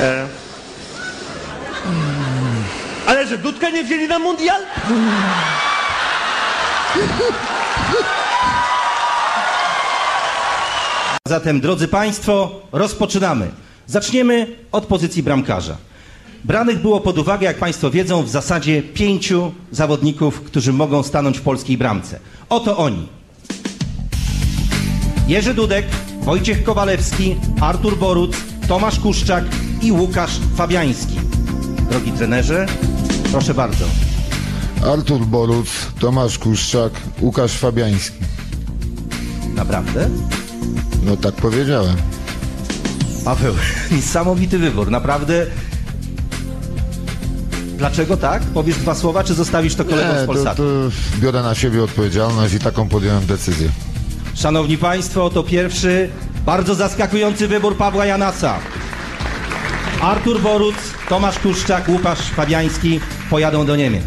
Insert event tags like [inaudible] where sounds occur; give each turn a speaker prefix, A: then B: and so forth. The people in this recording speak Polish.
A: E... Ale że Dudka nie wzięli na mundial?
B: Zatem, drodzy Państwo, rozpoczynamy. Zaczniemy od pozycji bramkarza. Branych było pod uwagę, jak Państwo wiedzą, w zasadzie pięciu zawodników, którzy mogą stanąć w polskiej bramce. Oto oni. Jerzy Dudek, Wojciech Kowalewski, Artur Boruc, Tomasz Kuszczak i Łukasz Fabiański. Drogi trenerze, proszę bardzo.
C: Artur Boruc, Tomasz Kuszczak, Łukasz Fabiański.
B: Naprawdę?
C: No tak powiedziałem.
B: Paweł, [laughs] niesamowity wybór, naprawdę. Dlaczego tak? Powiesz dwa słowa, czy zostawisz to kolegom z
C: Nie, to,
B: Polsatu?
C: to biorę na siebie odpowiedzialność i taką podjąłem decyzję.
B: Szanowni Państwo, to pierwszy bardzo zaskakujący wybór Pawła Janasa. Artur Boruc, Tomasz Kuszczak, Łukasz Fabiański pojadą do Niemiec.